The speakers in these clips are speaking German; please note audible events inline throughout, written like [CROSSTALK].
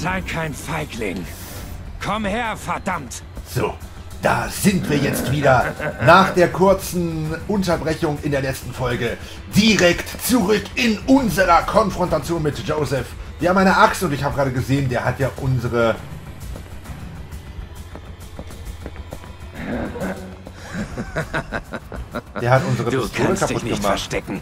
Sei kein Feigling. Komm her, verdammt! So, da sind wir jetzt wieder. Nach der kurzen Unterbrechung in der letzten Folge. Direkt zurück in unserer Konfrontation mit Joseph. Wir haben eine Axt und ich habe gerade gesehen, der hat ja unsere... [LAUGHS] Der hat unsere Du Pistole kannst dich kaputt nicht gemacht. verstecken.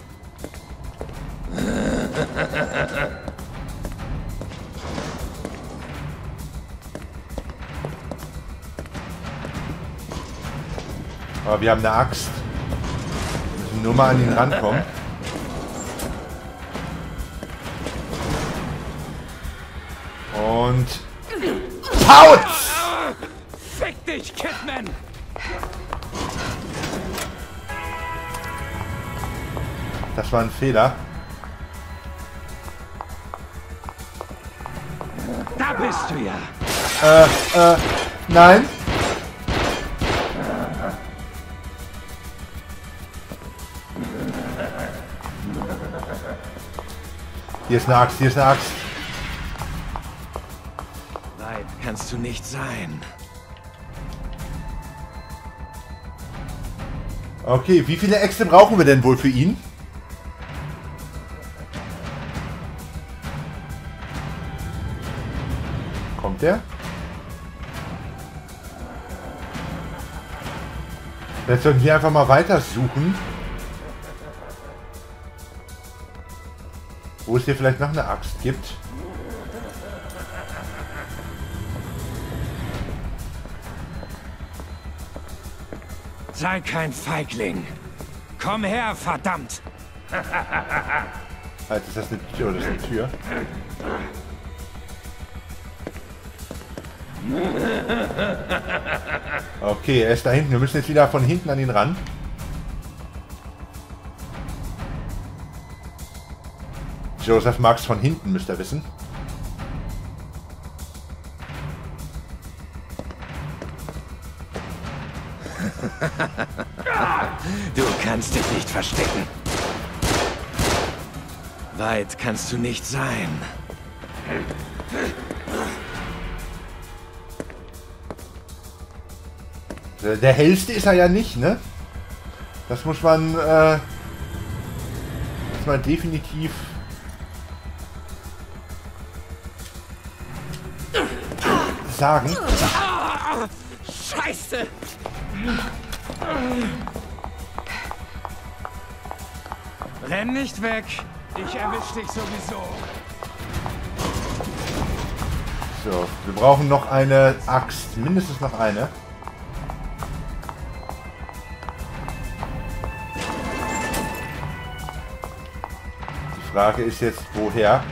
Aber wir haben eine Axt. Wir müssen nur mal an ihn rankommen. Und... Haut's! Fick dich, Kidman! Das war ein Fehler. Da bist du ja! Äh, äh, nein. Hier ist eine Axt, hier ist eine Axt. Weit kannst du nicht sein. Okay, wie viele Äxte brauchen wir denn wohl für ihn? Kommt der? Jetzt sollten wir einfach mal weiter suchen. Wo es hier vielleicht noch eine Axt gibt. Sei kein Feigling. Komm her, verdammt! [LAUGHS] Halt, ist das eine Tür oder ist das eine Tür? [LAUGHS] Okay, er ist da hinten. Wir müssen jetzt wieder von hinten an ihn ran. Joseph Marx von hinten, müsst ihr wissen. [LAUGHS] Du kannst dich nicht verstecken. Weit kannst du nicht sein. Der, hellste ist er ja nicht, ne? Das muss man, äh, muss man definitiv sagen. Scheiße! Renn nicht weg. Ich erwisch dich sowieso. So, wir brauchen noch eine Axt. Mindestens noch eine. Die Frage ist jetzt, woher?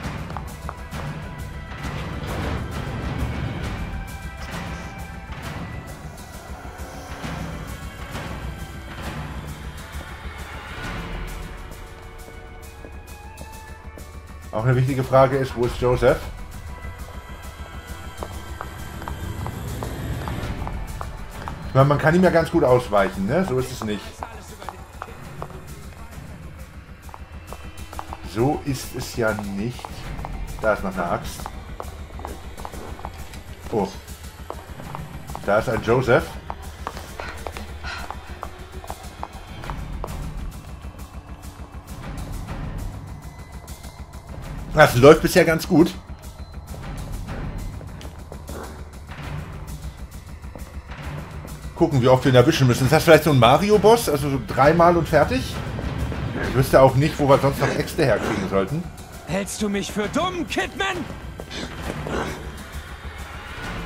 Eine wichtige Frage ist, wo ist Joseph? Ich meine, man kann ihm ja ganz gut ausweichen, ne? So ist es nicht. So ist es ja nicht. Da ist noch eine Axt. Oh. Da ist ein Joseph. Das läuft bisher ganz gut. Gucken, wie oft wir ihn erwischen müssen. Ist das vielleicht so ein Mario-Boss? Also so dreimal und fertig? Ich wüsste auch nicht, wo wir sonst noch Äxte herkriegen sollten. Hältst du mich für dumm, Kidman?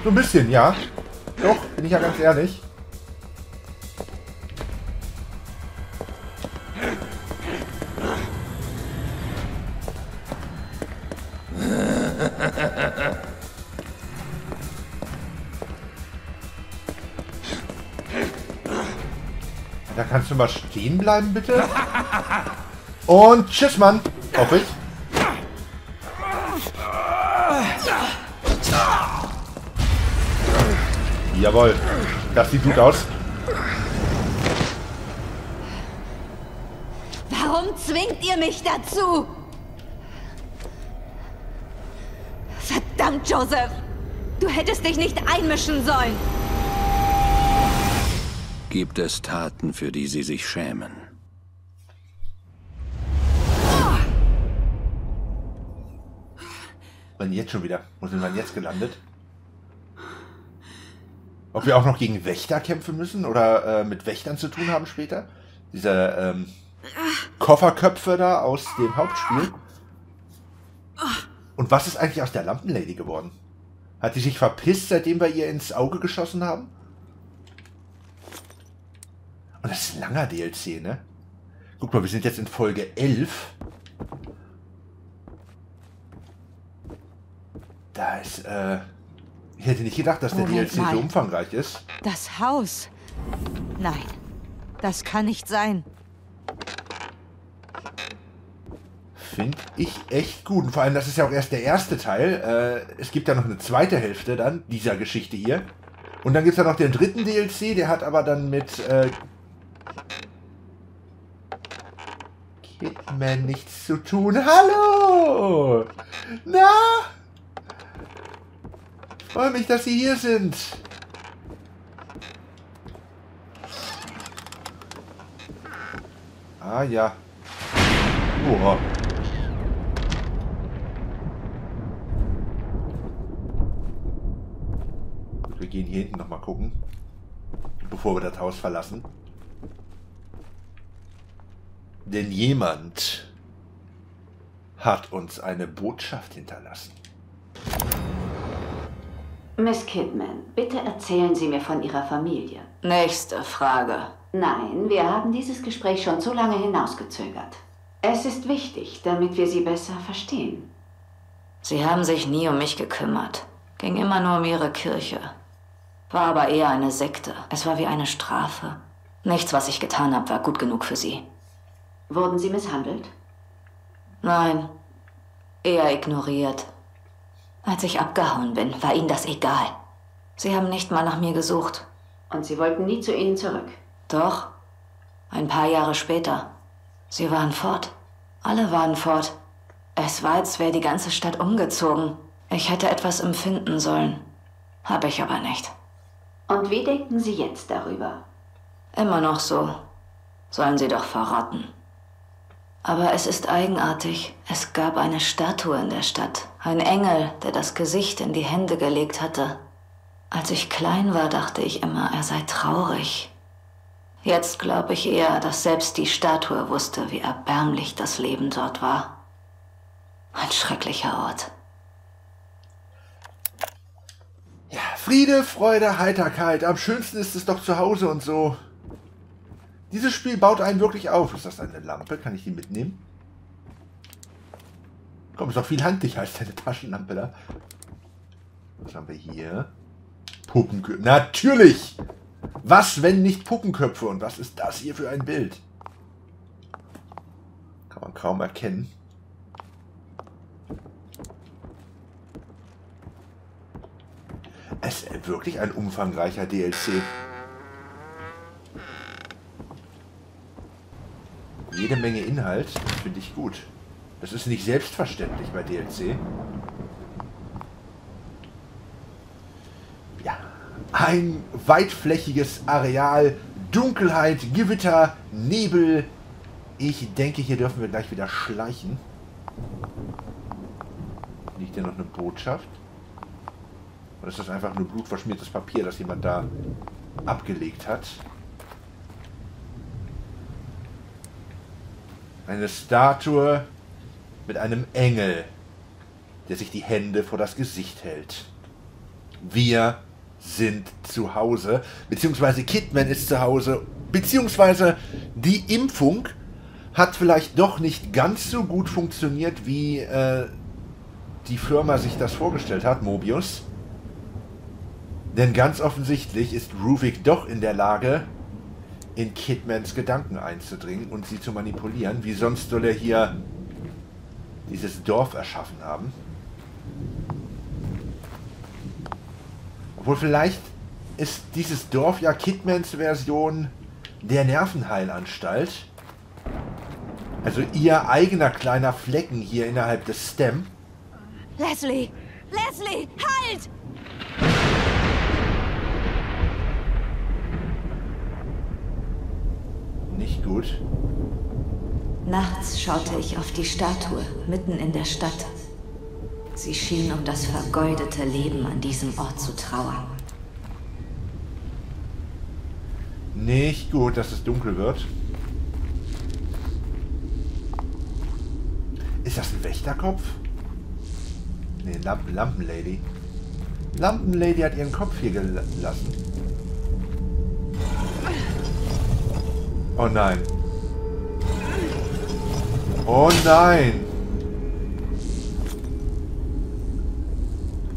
So ein bisschen, ja. Doch, bin ich ja ganz ehrlich. Kannst du mal stehen bleiben, bitte. Und tschüss, Mann. Hoffe ich. Jawohl. Das sieht gut aus. Warum zwingt ihr mich dazu? Verdammt! Joseph! Du hättest dich nicht einmischen sollen. Gibt es Taten, für die Sie sich schämen? Wann jetzt schon wieder? Wo sind wir jetzt gelandet? Ob wir auch noch gegen Wächter kämpfen müssen oder äh, mit Wächtern zu tun haben später? Diese ähm, Kofferköpfe da aus dem Hauptspiel. Und was ist eigentlich aus der Lampenlady geworden? Hat sie sich verpisst, seitdem wir ihr ins Auge geschossen haben? Und das ist ein langer DLC, ne? Guck mal, wir sind jetzt in Folge 11. Da ist, äh... Ich hätte nicht gedacht, dass der Moment DLC mal. so umfangreich ist. Das Haus. Nein, das kann nicht sein. Finde ich echt gut. Und vor allem, das ist ja auch erst der erste Teil. Äh, es gibt ja noch eine zweite Hälfte dann dieser Geschichte hier. Und dann gibt es ja noch den dritten DLC, der hat aber dann mit äh, Kidman nichts zu tun. Hallo! Na? Freue mich, dass Sie hier sind. Ah ja. Oha. Wir gehen hier hinten nochmal gucken. Bevor wir das Haus verlassen. Denn jemand hat uns eine Botschaft hinterlassen. Miss Kidman, bitte erzählen Sie mir von Ihrer Familie. Nächste Frage. Nein, wir haben dieses Gespräch schon zu lange hinausgezögert. Es ist wichtig, damit wir Sie besser verstehen. Sie haben sich nie um mich gekümmert. Ging immer nur um Ihre Kirche. War aber eher eine Sekte. Es war wie eine Strafe. Nichts, was ich getan habe, war gut genug für Sie. Wurden Sie misshandelt? Nein, eher ignoriert. Als ich abgehauen bin, war Ihnen das egal. Sie haben nicht mal nach mir gesucht. Und Sie wollten nie zu ihnen zurück? Doch, ein paar Jahre später. Sie waren fort. Alle waren fort. Es war, als wäre die ganze Stadt umgezogen. Ich hätte etwas empfinden sollen. Habe ich aber nicht. Und wie denken Sie jetzt darüber? Immer noch so. Sollen sie doch verrotten. Aber es ist eigenartig. Es gab eine Statue in der Stadt. Ein Engel, der das Gesicht in die Hände gelegt hatte. Als ich klein war, dachte ich immer, er sei traurig. Jetzt glaube ich eher, dass selbst die Statue wusste, wie erbärmlich das Leben dort war. Ein schrecklicher Ort. Ja, Friede, Freude, Heiterkeit. Am schönsten ist es doch zu Hause und so. Dieses Spiel baut einen wirklich auf. Ist das eine Lampe? Kann ich die mitnehmen? Komm, ist doch viel handlicher als deine Taschenlampe da. Was haben wir hier? Puppenköpfe. Natürlich! Was, wenn nicht Puppenköpfe? Und was ist das hier für ein Bild? Kann man kaum erkennen. Es ist wirklich ein umfangreicher DLC. Jede Menge Inhalt, finde ich gut. Das ist nicht selbstverständlich bei DLC. Ja, ein weitflächiges Areal, Dunkelheit, Gewitter, Nebel. Ich denke, hier dürfen wir gleich wieder schleichen. Liegt hier noch eine Botschaft? Oder ist das einfach nur blutverschmiertes Papier, das jemand da abgelegt hat? Eine Statue mit einem Engel, der sich die Hände vor das Gesicht hält. Wir sind zu Hause, beziehungsweise Kidman ist zu Hause, beziehungsweise die Impfung hat vielleicht doch nicht ganz so gut funktioniert, wie äh, die Firma sich das vorgestellt hat, Mobius. Denn ganz offensichtlich ist Ruvik doch in der Lage, in Kidmans Gedanken einzudringen und sie zu manipulieren. Wie sonst soll er hier dieses Dorf erschaffen haben? Obwohl vielleicht ist dieses Dorf ja Kidmans Version der Nervenheilanstalt. Also ihr eigener kleiner Flecken hier innerhalb des STEM. Leslie, Leslie, halt! Nicht gut. Nachts schaute ich auf die Statue mitten in der Stadt. Sie schien um das vergeudete Leben an diesem Ort zu trauern. Nicht gut, dass es dunkel wird. Ist das ein Wächterkopf? Ne, Lampen, Lampenlady. Lampenlady hat ihren Kopf hier gelassen. Oh nein. Oh nein.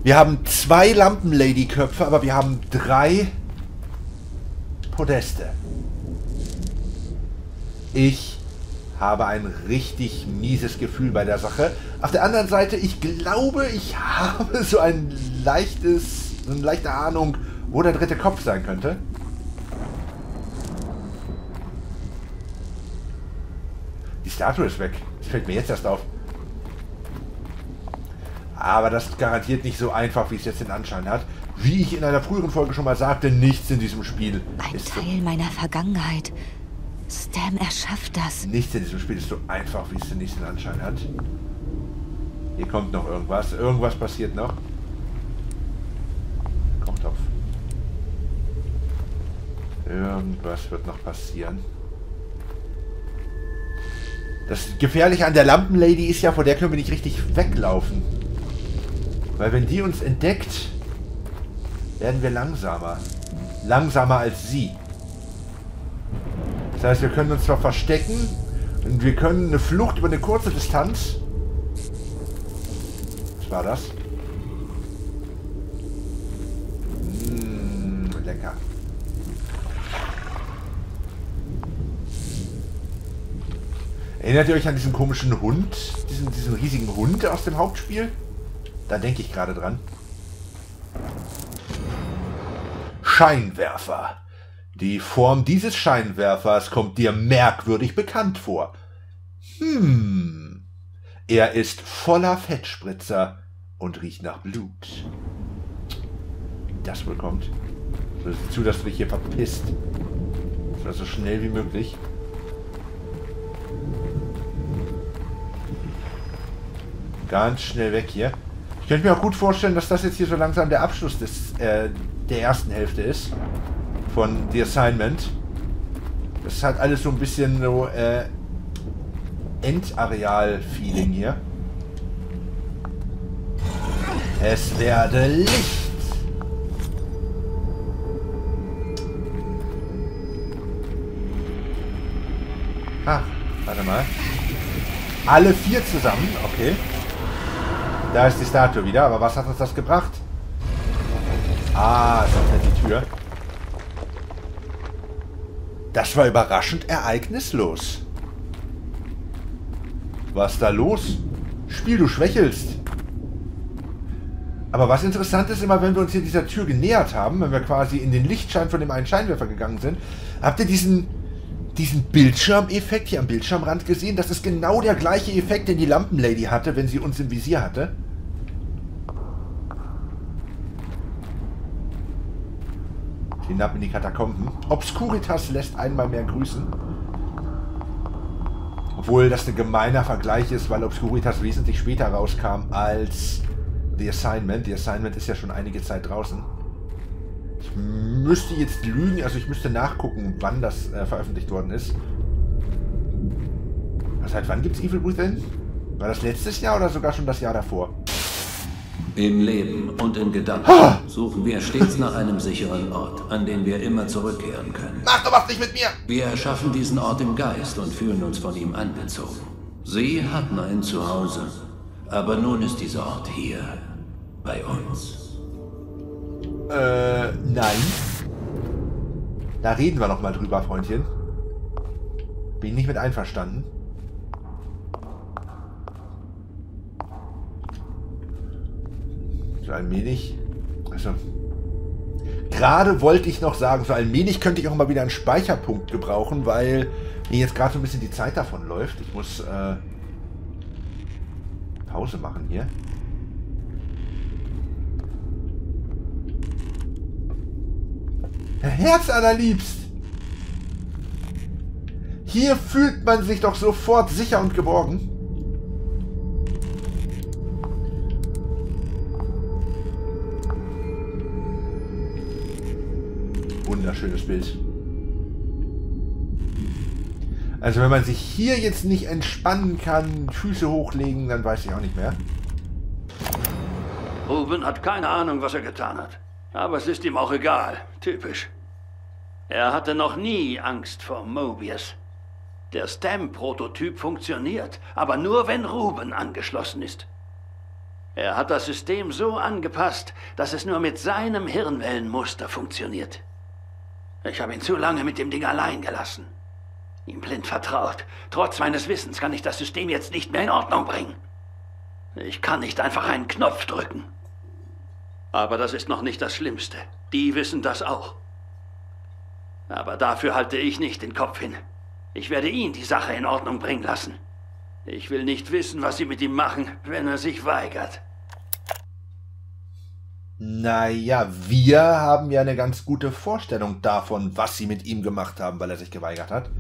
Wir haben zwei Lampenlady-Köpfe, aber wir haben drei Podeste. Ich habe ein richtig mieses Gefühl bei der Sache. Auf der anderen Seite, ich glaube, ich habe so ein leichtes, so eine leichte Ahnung, wo der dritte Kopf sein könnte. Statue ist weg. Das fällt mir jetzt erst auf. Aber das ist garantiert nicht so einfach, wie es jetzt den Anschein hat. Wie ich in einer früheren Folge schon mal sagte, nichts in diesem Spiel Ein ist so Teil meiner Vergangenheit. Stam erschafft das. Nichts in diesem Spiel ist so einfach, wie es den nächsten Anschein hat. Hier kommt noch irgendwas. Irgendwas passiert noch. Kommt auf. Irgendwas wird noch passieren. Das Gefährliche an der Lampenlady ist ja, vor der können wir nicht richtig weglaufen. Weil wenn die uns entdeckt, werden wir langsamer. Langsamer als sie. Das heißt, wir können uns zwar verstecken und wir können eine Flucht über eine kurze Distanz. Was war das? Erinnert ihr euch an diesen komischen Hund? Diesen, diesen riesigen Hund aus dem Hauptspiel? Da denke ich gerade dran. Scheinwerfer. Die Form dieses Scheinwerfers kommt dir merkwürdig bekannt vor. Hm. Er ist voller Fettspritzer und riecht nach Blut. Das wohl kommt. Sieh zu, dass du dich hier verpisst. So schnell wie möglich. Ganz schnell weg hier. Ich könnte mir auch gut vorstellen, dass das jetzt hier so langsam der Abschluss des, äh, der ersten Hälfte ist. Von The Assignment. Das hat alles so ein bisschen so äh, Endareal-Feeling hier. Es werde Licht. Ah, warte mal. Alle vier zusammen, okay. Da ist die Statue wieder, aber was hat uns das gebracht? Ah, es öffnet die Tür. Das war überraschend ereignislos. Was ist da los? Spiel, du schwächelst. Aber was interessant ist, immer wenn wir uns hier dieser Tür genähert haben, wenn wir quasi in den Lichtschein von dem einen Scheinwerfer gegangen sind, habt ihr diesen, diesen Bildschirmeffekt hier am Bildschirmrand gesehen? Das ist genau der gleiche Effekt, den die Lampenlady hatte, wenn sie uns im Visier hatte. Hinab in die Katakomben. Obscuritas lässt einmal mehr grüßen. Obwohl das ein gemeiner Vergleich ist, weil Obscuritas wesentlich später rauskam als The Assignment. The Assignment ist ja schon einige Zeit draußen. Ich müsste jetzt lügen, also ich müsste nachgucken, wann das äh, veröffentlicht worden ist. Seit wann gibt es Evil Within? War das letztes Jahr oder sogar schon das Jahr davor? Im Leben und in Gedanken suchen wir stets nach einem sicheren Ort, an den wir immer zurückkehren können. Mach doch was nicht mit mir! Wir erschaffen diesen Ort im Geist und fühlen uns von ihm angezogen. Sie hatten ein Zuhause, aber nun ist dieser Ort hier, bei uns. Äh, nein. Da reden wir noch mal drüber, Freundchen. Bin nicht mit einverstanden. allmählich. Also. Gerade wollte ich noch sagen, so allmählich könnte ich auch mal wieder einen Speicherpunkt gebrauchen, weil mir jetzt gerade so ein bisschen die Zeit davon läuft. Ich muss äh, Pause machen hier. Herz allerliebst! Hier fühlt man sich doch sofort sicher und geborgen. Wunderschönes Bild. Also wenn man sich hier jetzt nicht entspannen kann, Füße hochlegen, dann weiß ich auch nicht mehr. Ruben hat keine Ahnung, was er getan hat. Aber es ist ihm auch egal. Typisch. Er hatte noch nie Angst vor Mobius. Der STEM-Prototyp funktioniert, aber nur wenn Ruben angeschlossen ist. Er hat das System so angepasst, dass es nur mit seinem Hirnwellenmuster funktioniert. Ich habe ihn zu lange mit dem Ding allein gelassen ihm blind vertraut. Trotz meines Wissens kann ich das System jetzt nicht mehr in Ordnung bringen. Ich kann nicht einfach einen Knopf drücken. Aber das ist noch nicht das Schlimmste. Die wissen das auch. Aber dafür halte ich nicht den Kopf hin. Ich werde ihn die Sache in Ordnung bringen lassen. Ich will nicht wissen, was sie mit ihm machen, wenn er sich weigert. Naja, wir haben ja eine ganz gute Vorstellung davon, was sie mit ihm gemacht haben, weil er sich geweigert hat.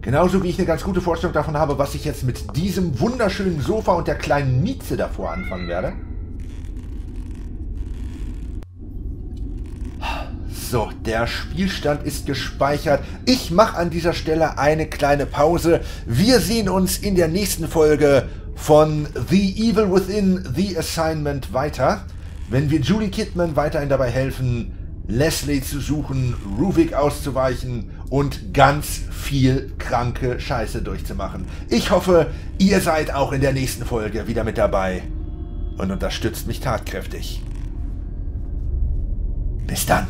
Genauso wie ich eine ganz gute Vorstellung davon habe, was ich jetzt mit diesem wunderschönen Sofa und der kleinen Mieze davor anfangen werde. So, der Spielstand ist gespeichert. Ich mache an dieser Stelle eine kleine Pause. Wir sehen uns in der nächsten Folge von The Evil Within The Assignment weiter. Wenn wir Julie Kidman weiterhin dabei helfen, Leslie zu suchen, Ruvik auszuweichen und ganz viel kranke Scheiße durchzumachen. Ich hoffe, ihr seid auch in der nächsten Folge wieder mit dabei und unterstützt mich tatkräftig. Bis dann.